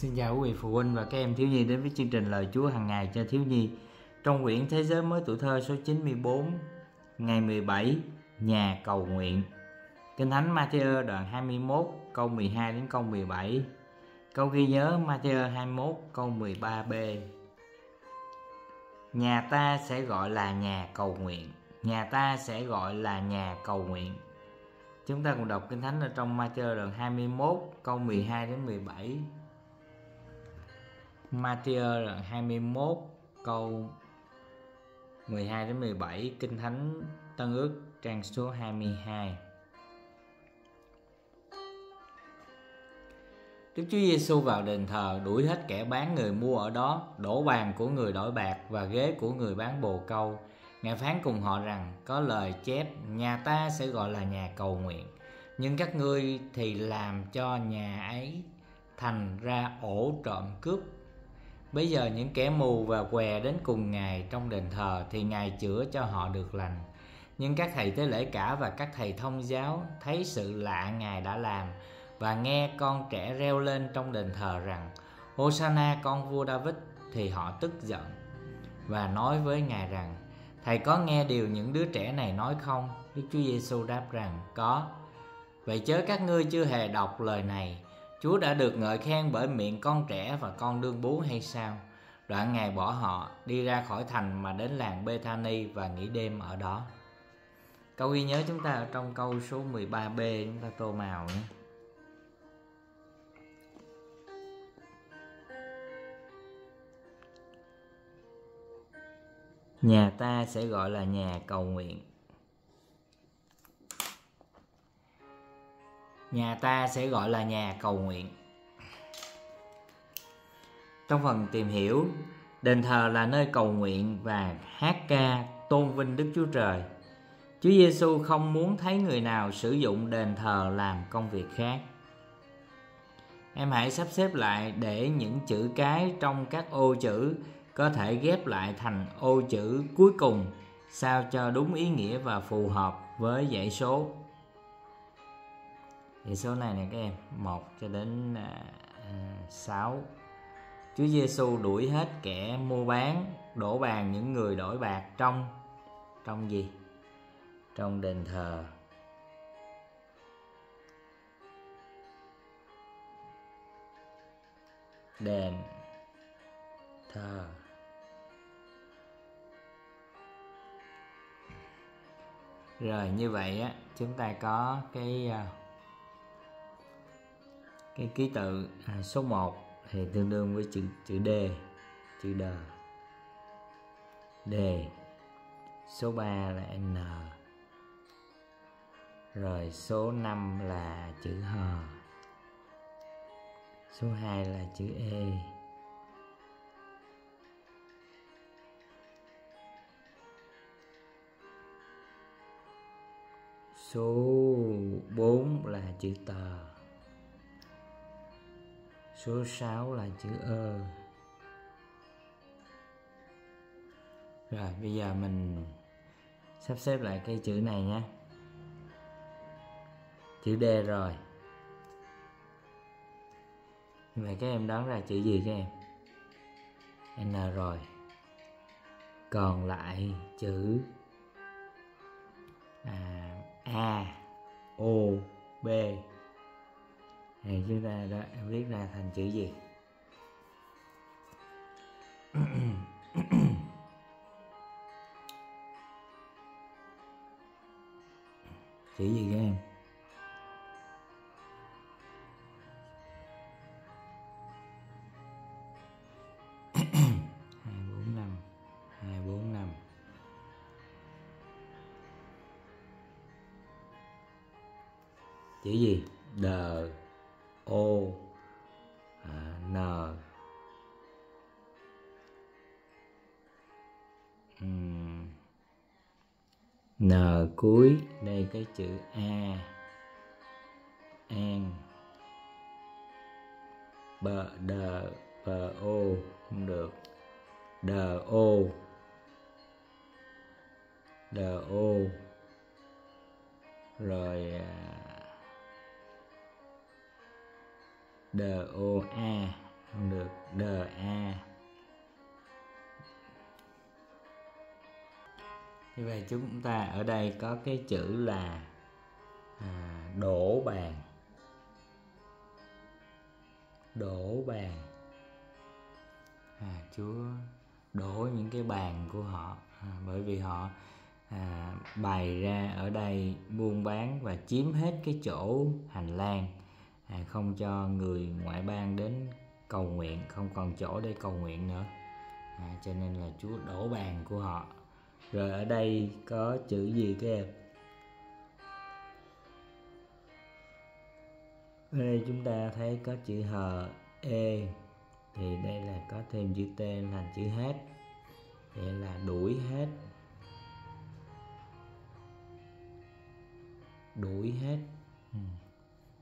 Xin chào quý vị phụ huynh và các em thiếu nhi đến với chương trình Lời Chúa hàng ngày cho thiếu nhi trong quyển Thế giới mới tuổi thơ số 94 ngày 17 Nhà cầu nguyện. Kinh Thánh Matthew đoạn 21 câu 12 đến câu 17. Câu ghi nhớ Matthew 21 câu 13b. Nhà ta sẽ gọi là nhà cầu nguyện. Nhà ta sẽ gọi là nhà cầu nguyện. Chúng ta cùng đọc Kinh Thánh ở trong Matthew đoạn 21 câu 12 đến 17. Matthew 21 câu 12 đến 17 Kinh Thánh Tân ước trang số 22 Đức Chúa Giêsu vào đền thờ đuổi hết kẻ bán người mua ở đó, đổ bàn của người đổi bạc và ghế của người bán bồ câu. Ngài phán cùng họ rằng có lời chép nhà ta sẽ gọi là nhà cầu nguyện, nhưng các ngươi thì làm cho nhà ấy thành ra ổ trộm cướp Bây giờ những kẻ mù và què đến cùng Ngài trong đền thờ thì Ngài chữa cho họ được lành. Nhưng các thầy tế lễ cả và các thầy thông giáo thấy sự lạ Ngài đã làm và nghe con trẻ reo lên trong đền thờ rằng, Hosanna, con vua David, thì họ tức giận và nói với Ngài rằng, Thầy có nghe điều những đứa trẻ này nói không? Đức Chúa Giêsu đáp rằng, có. Vậy chớ các ngươi chưa hề đọc lời này Chúa đã được ngợi khen bởi miệng con trẻ và con đương bú hay sao? Đoạn ngài bỏ họ, đi ra khỏi thành mà đến làng Bethany và nghỉ đêm ở đó. Câu ghi nhớ chúng ta ở trong câu số 13b chúng ta tô màu nhé. Nhà ta sẽ gọi là nhà cầu nguyện. Nhà ta sẽ gọi là nhà cầu nguyện. Trong phần tìm hiểu, đền thờ là nơi cầu nguyện và hát ca tôn vinh đức chúa trời. Chúa giêsu không muốn thấy người nào sử dụng đền thờ làm công việc khác. Em hãy sắp xếp lại để những chữ cái trong các ô chữ có thể ghép lại thành ô chữ cuối cùng, sao cho đúng ý nghĩa và phù hợp với dãy số thì số này này các em 1 cho đến à, à 6 Chúa Giêsu đuổi hết kẻ mua bán đổ bàn những người đổi bạc trong trong gì? Trong đền thờ. Đền thờ. Rồi như vậy á chúng ta có cái uh, cái ký tự à, số 1 thì tương đương với chữ chữ D chữ D. D số 3 là N. Rồi số 5 là chữ H. Số 2 là chữ E. Số 4 là chữ tờ số 6 là chữ ơ. Rồi bây giờ mình sắp xếp lại cái chữ này nhé. Chữ D rồi. Vậy các em đoán ra chữ gì các em? N rồi. Còn lại chữ à, A O B thì chúng ta đã viết ra thành chữ gì? Chữ gì các em? Hai bốn năm, hai bốn năm. Chữ gì? Đờ. O à, N. Uhm. N cuối đây cái chữ A. An. B d b o không được. D o. D o. Rồi à, D O A không được. D a. Như vậy chúng ta ở đây có cái chữ là à, đổ bàn. Đổ bàn. À, chúa đổ những cái bàn của họ à, bởi vì họ à, bày ra ở đây buôn bán và chiếm hết cái chỗ hành lang à, không cho người ngoại bang đến cầu nguyện không còn chỗ để cầu nguyện nữa. À, cho nên là chúa đổ bàn của họ. Rồi ở đây có chữ gì các em? Ở đây chúng ta thấy có chữ hờ e thì đây là có thêm chữ t thành chữ hết. Nghĩa là đuổi hết. Đuổi hết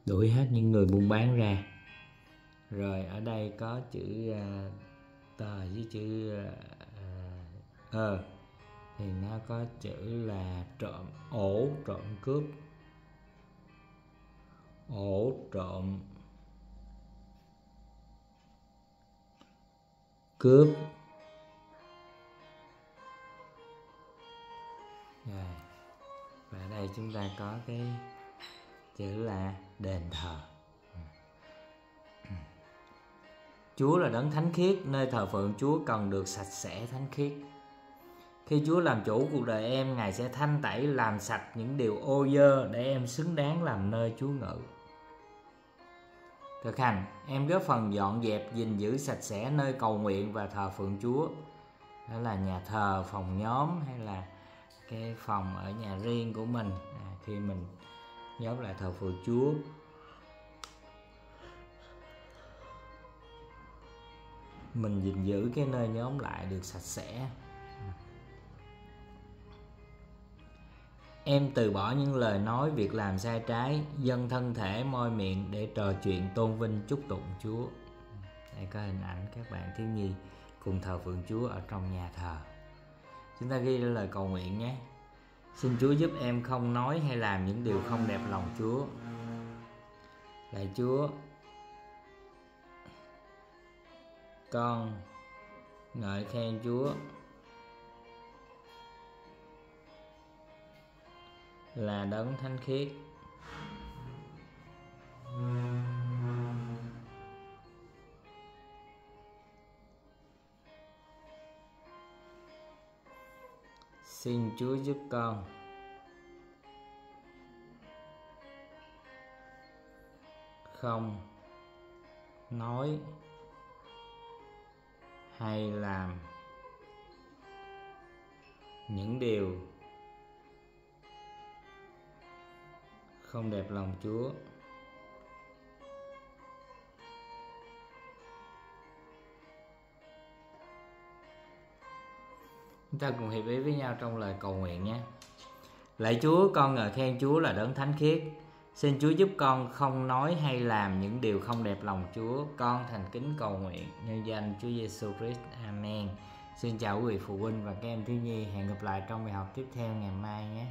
đuổi hết những người buôn bán ra. Rồi ở đây có chữ uh, tờ với chữ uh, ờ. Thì nó có chữ là trộm ổ trộm cướp. Ổ trộm cướp. Rồi và ở đây chúng ta có cái chữ là đền thờ Chúa là đấng thánh khiết, nơi thờ phượng Chúa cần được sạch sẽ thánh khiết. Khi Chúa làm chủ cuộc đời em, Ngài sẽ thanh tẩy làm sạch những điều ô dơ để em xứng đáng làm nơi Chúa ngự. Thực hành, em góp phần dọn dẹp, gìn giữ sạch sẽ nơi cầu nguyện và thờ phượng Chúa. Đó là nhà thờ, phòng nhóm hay là cái phòng ở nhà riêng của mình à, khi mình nhóm lại thờ phượng Chúa. Mình gìn giữ cái nơi nhóm lại được sạch sẽ. Em từ bỏ những lời nói, việc làm sai trái, dân thân thể, môi miệng để trò chuyện tôn vinh chúc tụng Chúa. Đây có hình ảnh các bạn thiếu nhi cùng thờ phượng Chúa ở trong nhà thờ. Chúng ta ghi lời cầu nguyện nhé. Xin Chúa giúp em không nói hay làm những điều không đẹp lòng Chúa. Lạy Chúa, con ngợi khen Chúa là đấng thánh khiết xin chúa giúp con không nói hay làm những điều không đẹp lòng Chúa. Chúng ta cùng hiệp ý với nhau trong lời cầu nguyện nhé. Lạy Chúa, con ngợi khen Chúa là đấng thánh khiết. Xin Chúa giúp con không nói hay làm những điều không đẹp lòng Chúa. Con thành kính cầu nguyện nhân danh Chúa Giêsu Christ. Amen. Xin chào quý vị phụ huynh và các em thiếu nhi. Hẹn gặp lại trong bài học tiếp theo ngày mai nhé.